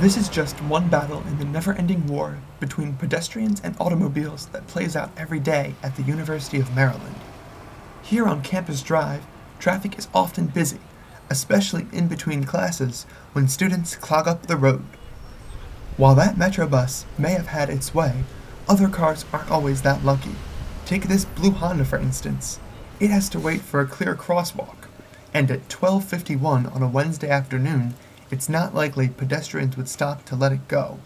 This is just one battle in the never ending war between pedestrians and automobiles that plays out every day at the University of Maryland. Here on Campus Drive, traffic is often busy, especially in between classes when students clog up the road. While that Metrobus may have had its way, other cars aren't always that lucky. Take this blue Honda for instance. It has to wait for a clear crosswalk, and at 12:51 on a Wednesday afternoon, it's not likely pedestrians would stop to let it go.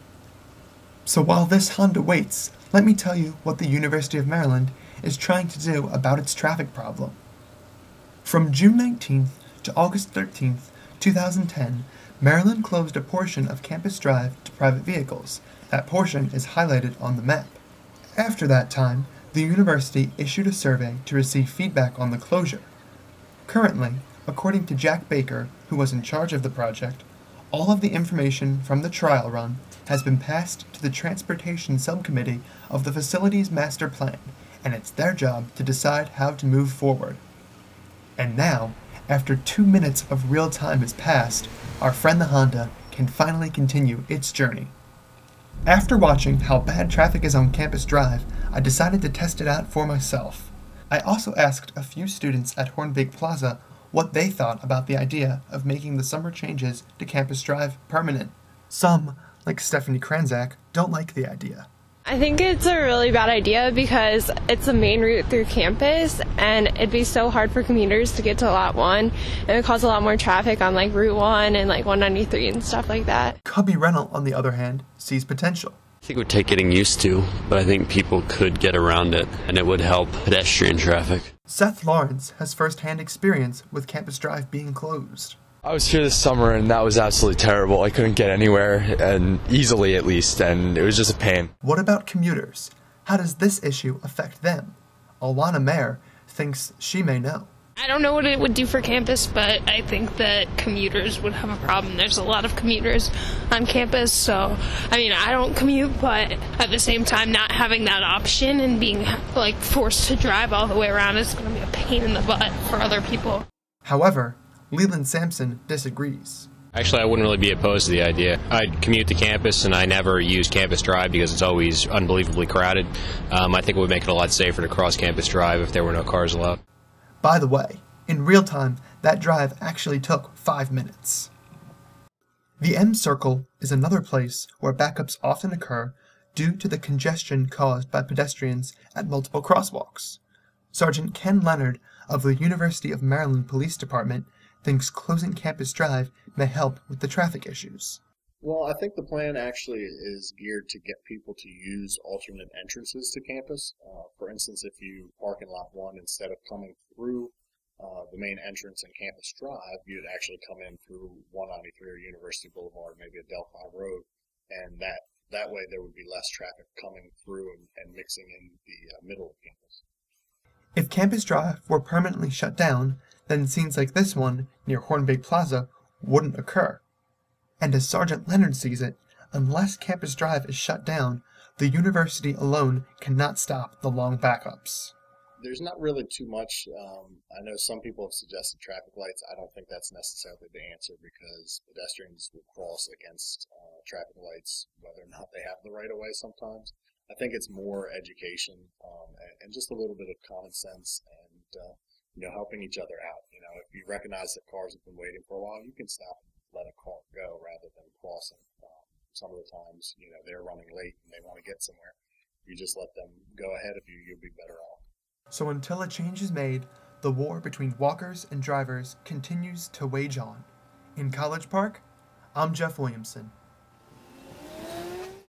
So while this Honda waits, let me tell you what the University of Maryland is trying to do about its traffic problem. From June 19th to August 13th, 2010, Maryland closed a portion of Campus Drive to private vehicles. That portion is highlighted on the map. After that time, the university issued a survey to receive feedback on the closure. Currently, according to Jack Baker, who was in charge of the project, all of the information from the trial run has been passed to the Transportation Subcommittee of the facility's master plan, and it's their job to decide how to move forward. And now, after two minutes of real time has passed, our friend the Honda can finally continue its journey. After watching how bad traffic is on Campus Drive, I decided to test it out for myself. I also asked a few students at Hornbake Plaza what they thought about the idea of making the summer changes to Campus Drive permanent. Some, like Stephanie Kranzak, don't like the idea. I think it's a really bad idea because it's a main route through campus and it'd be so hard for commuters to get to Lot 1 and it would cause a lot more traffic on like Route 1 and like 193 and stuff like that. Cubby Rental, on the other hand, sees potential. I think it would take getting used to, but I think people could get around it and it would help pedestrian traffic. Seth Lawrence has first-hand experience with Campus Drive being closed. I was here this summer and that was absolutely terrible. I couldn't get anywhere, and easily at least, and it was just a pain. What about commuters? How does this issue affect them? Alana Mayer thinks she may know. I don't know what it would do for campus, but I think that commuters would have a problem. There's a lot of commuters on campus, so I mean, I don't commute, but at the same time, not having that option and being like forced to drive all the way around is going to be a pain in the butt for other people. However, Leland Sampson disagrees. Actually, I wouldn't really be opposed to the idea. I'd commute to campus, and I never use Campus Drive because it's always unbelievably crowded. Um, I think it would make it a lot safer to cross Campus Drive if there were no cars allowed. By the way, in real time, that drive actually took five minutes. The M Circle is another place where backups often occur due to the congestion caused by pedestrians at multiple crosswalks. Sergeant Ken Leonard of the University of Maryland Police Department thinks closing Campus Drive may help with the traffic issues. Well, I think the plan actually is geared to get people to use alternate entrances to campus. Uh, for instance, if you park in Lot 1 instead of coming through uh, the main entrance in Campus Drive, you'd actually come in through 193 or University Boulevard, maybe Adelphi Road, and that that way there would be less traffic coming through and, and mixing in the uh, middle of campus. If Campus Drive were permanently shut down, then scenes like this one near Hornbake Plaza wouldn't occur. And as Sergeant Leonard sees it, unless Campus Drive is shut down, the university alone cannot stop the long backups. There's not really too much. Um, I know some people have suggested traffic lights. I don't think that's necessarily the answer because pedestrians will cross against uh, traffic lights whether or not they have the right of way sometimes. I think it's more education um, and, and, just a little bit of common sense and uh, you know helping each other out. You know, if you recognize that cars have been waiting for a while, you can stop and let a car go rather than crossing. Um, some of the times, you know, they're running late and they want to get somewhere. You just let them go ahead of you. You'll be better off. So until a change is made, the war between walkers and drivers continues to wage on. In College Park, I'm Jeff Williamson.